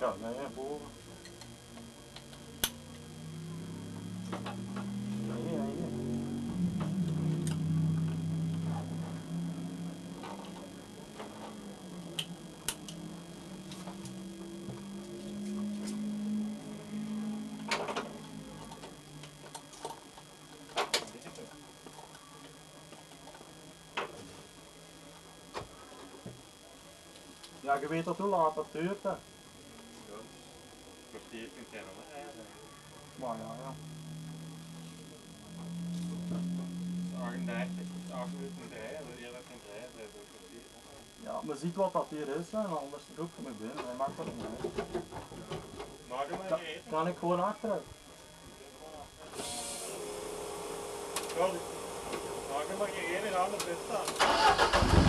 Não, não é boa. Ja, je weet dat hoe laat dat duurt, hè. Ja, kwartier kunt jij nog maar. Maar ja, ja. 38, 8 minuten moeten rijden, wil je dat kunt rijden, een kwartier. Ja, maar ziet wat dat hier is, hè, anders roep je me binnen, hij maakt dat niet uit. Maak hem maar eten. kan ik gewoon achteruit? Ja, Maak hem maar geen aan de bed staan.